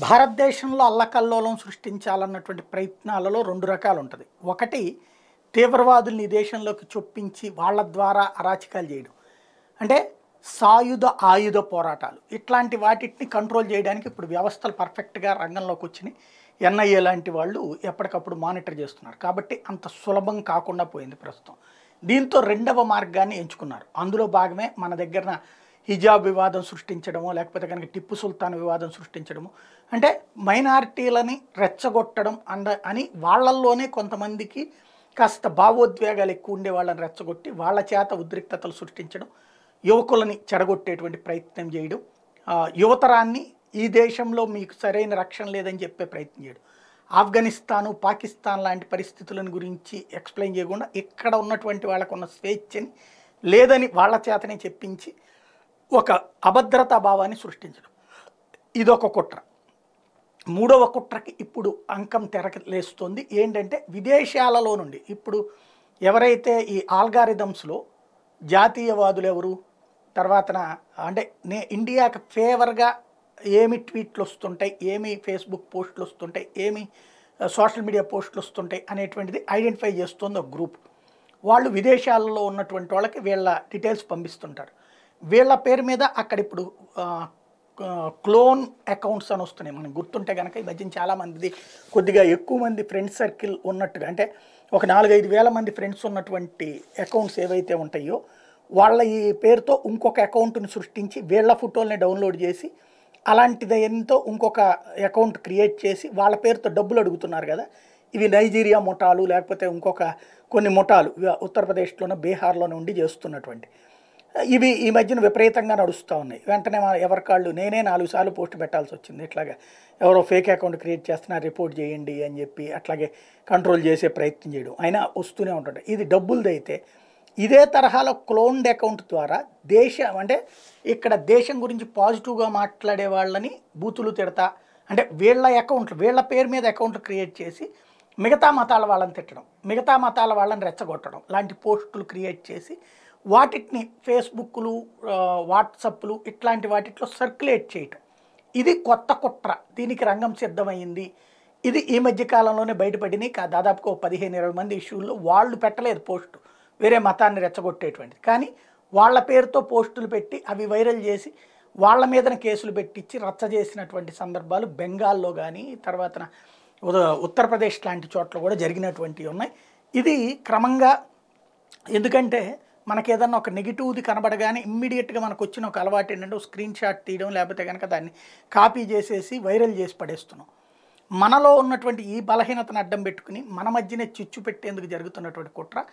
భారతదేశంలో అల్లకల్లోలం సృష్టించాలన్నటువంటి ప్రయత్నాలలో రెండు రకాలు ఉంటుంది ఒకటి తీవ్రవాదుల్ని దేశంలోకి చొప్పించి వాళ్ళ ద్వారా అరాచకాలు చేయడం. అంటే సాయుధ ఆయుధ పోరాటాలు. ఇట్లాంటి వాటిని కంట్రోల్ చేయడానికి ఇప్పుడు వ్యవస్థలు పర్ఫెక్ట్గా రంగంలోకి వచ్చినాయి ఎన్ఐఏ లాంటి వాళ్ళు ఎప్పటికప్పుడు మానిటర్ చేస్తున్నారు. కాబట్టి అంత సులభం కాకుండా పోయింది ప్రస్తుతం. దీంతో రెండవ మార్గాన్ని ఎంచుకున్నారు. అందులో భాగమే మన దగ్గర హిజాబ్ వివాదం సృష్టించడము లేకపోతే కనుక టిప్పు సుల్తాన్ వివాదం సృష్టించడము అంటే మైనారిటీలని రెచ్చగొట్టడం అండ అని వాళ్ళల్లోనే కొంతమందికి కాస్త భావోద్వేగాలు ఎక్కువ ఉండే వాళ్ళని రెచ్చగొట్టి వాళ్ళ చేత ఉద్రిక్తతలు సృష్టించడం యువకులని చెడగొట్టేటువంటి ప్రయత్నం చేయడం యువతరాన్ని ఈ దేశంలో మీకు సరైన రక్షణ లేదని చెప్పే ప్రయత్నం చేయడం. ఆఫ్ఘనిస్తాను పాకిస్తాన్ లాంటి పరిస్థితులను గురించి ఎక్స్ప్లెయిన్ చేయకుండా ఇక్కడ ఉన్నటువంటి వాళ్ళకు ఉన్న స్వేచ్ఛని లేదని వాళ్ళ చేతనే చెప్పించి ఒక అభద్రతా భావాన్ని సృష్టించడం. ఇదొక కుట్ర. మూడవ కుట్రకి ఇప్పుడు అంకం తెరలేస్తుంది. ఏంటంటే విదేశాలలో నుండి ఇప్పుడు ఎవరైతే ఈ ఆల్గారిథమ్స్లో జాతీయవాదులు ఎవరు? తర్వాతన అంటే నే ఇండియాకి ఫేవర్గా ఏమి ట్వీట్లు వస్తుంటాయి ఏమి ఫేస్బుక్ పోస్టులు వస్తుంటాయి ఏమి సోషల్ మీడియా పోస్టులు వస్తుంటాయి అనేటువంటిది ఐడెంటిఫై చేస్తుంది ఒక గ్రూప్. వాళ్ళు విదేశాలలో ఉన్నటువంటి వాళ్ళకి వీళ్ళ డీటెయిల్స్ పంపిస్తుంటారు. వీళ్ళ పేరు మీద అక్కడ ఇప్పుడు క్లోన్ అకౌంట్స్ అని వస్తున్నాయి. మనం గుర్తుంటే కనుక ఈ మధ్యన చాలామంది కొద్దిగా ఎక్కువ మంది ఫ్రెండ్స్ సర్కిల్ ఉన్నట్టుగా అంటే ఒక నాలుగైదు వేల మంది ఫ్రెండ్స్ ఉన్నటువంటి అకౌంట్స్ ఏవైతే ఉంటాయో వాళ్ళ ఈ పేరుతో ఇంకొక అకౌంట్ని సృష్టించి వీళ్ళ ఫోటోల్ని డౌన్లోడ్ చేసి అలాంటిది ఎంతో ఇంకొక అకౌంట్ క్రియేట్ చేసి వాళ్ళ పేరుతో డబ్బులు అడుగుతున్నారు కదా. ఇవి నైజీరియా ముఠాలు లేకపోతే ఇంకొక కొన్ని ముఠాలు ఉత్తరప్రదేశ్లోనో బీహార్లోనే ఉండి చేస్తున్నటువంటి. ఇవి ఈ మధ్యన విపరీతంగా నడుస్తూ ఉన్నాయి. వెంటనే మా ఎవరికాళ్ళు నేనే నాలుగు సార్లు పోస్ట్ పెట్టాల్సి వచ్చింది. ఇట్లాగా ఎవరో ఫేక్ అకౌంట్ క్రియేట్ చేస్తున్నారు రిపోర్ట్ చేయండి అని చెప్పి అట్లాగే కంట్రోల్ చేసే ప్రయత్నం చేయడం అయినా వస్తూనే ఉంటుంది ఇది డబ్బులదైతే ఇదే తరహాలో క్లోన్డ్ అకౌంట్ ద్వారా దేశం అంటే ఇక్కడ దేశం గురించి పాజిటివ్గా మాట్లాడే వాళ్ళని బూతులు తిడతా అంటే వీళ్ళ అకౌంట్లు వీళ్ళ పేరు మీద అకౌంట్లు క్రియేట్ చేసి మిగతా మతాల వాళ్ళని తిట్టడం మిగతా మతాల వాళ్ళని రెచ్చగొట్టడం లాంటి పోస్టులు క్రియేట్ చేసి వాటిని ఫేస్బుక్లు వాట్సప్లు ఇట్లాంటి వాటిట్లో సర్క్యులేట్ చేయటం. ఇది కొత్త కుట్ర. దీనికి రంగం సిద్ధమైంది. ఇది ఈ మధ్య కాలంలోనే బయటపడినాయి. కా- దాదాపుగా పదిహేను ఇరవై మంది ఇష్యూల్లో వాళ్ళు పెట్టలేదు పోస్టు. వేరే మతాన్ని రెచ్చగొట్టేటువంటిది. కానీ వాళ్ళ పేరుతో పోస్టులు పెట్టి అవి వైరల్ చేసి వాళ్ళ మీదన కేసులు పెట్టించి రచ్చ చేసినటువంటి సందర్భాలు బెంగాల్లో కానీ తర్వాత ఉత్తరప్రదేశ్ లాంటి చోట్ల కూడా జరిగినటువంటివి ఉన్నాయి. ఇది క్రమంగా ఎందుకంటే మనకి ఏదన్నా ఒక నెగిటివ్ది కనబడగానే ఇమ్మీడియట్గా మనకు వచ్చిన ఒక అలవాటు ఏంటంటే స్క్రీన్ షాట్ తీయడం లేకపోతే కనుక దాన్ని కాపీ చేసేసి వైరల్ చేసి పడేస్తున్నాం. మనలో ఉన్నటువంటి ఈ బలహీనతను అడ్డం పెట్టుకుని మన మధ్యనే చిచ్చు పెట్టేందుకు జరుగుతున్నటువంటి కుట్ర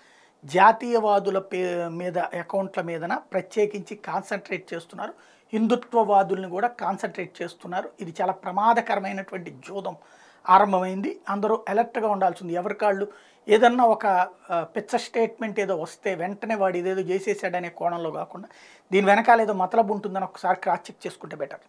జాతీయవాదుల పే మీద అకౌంట్ల మీదన ప్రత్యేకించి కాన్సన్ట్రేట్ చేస్తున్నారు. హిందుత్వవాదుల్ని కూడా కాన్సన్ట్రేట్ చేస్తున్నారు. ఇది చాలా ప్రమాదకరమైనటువంటి జూదం. ఆరంభమైంది. అందరూ అలర్ట్గా ఉండాల్సింది ఎవరి కాళ్ళు? ఏదన్నా ఒక ఆ, పిచ్చ స్టేట్మెంట్ ఏదో వస్తే వెంటనే వాడు ఇదేదో చేసేసాడనే కోణంలో కాకుండా దీని వెనకాల ఏదో మతలబు ఉంటుందని ఒకసారి క్రాస్ చెక్ చేసుకుంటే బెటర్.